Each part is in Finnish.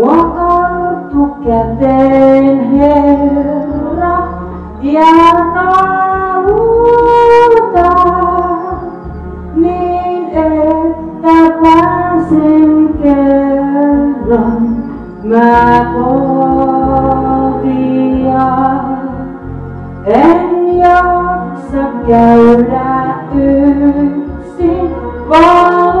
Walk karttu käteen Herra ja kavuta, niin että pääsen kerran mä kotia. En jaksa käydä yksin vallankeja.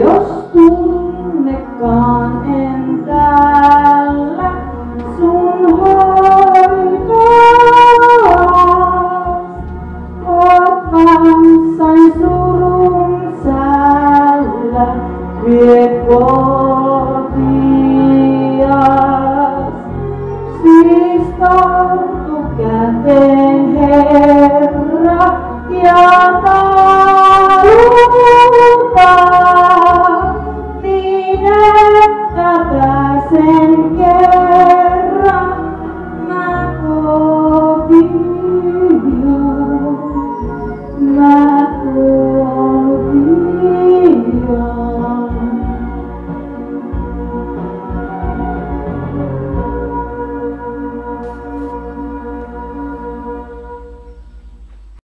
Jos tunnekaan en täällä sun hoitoas, oot surun säällä, vie kotias. Siis tartu käteen Herra ja tartu.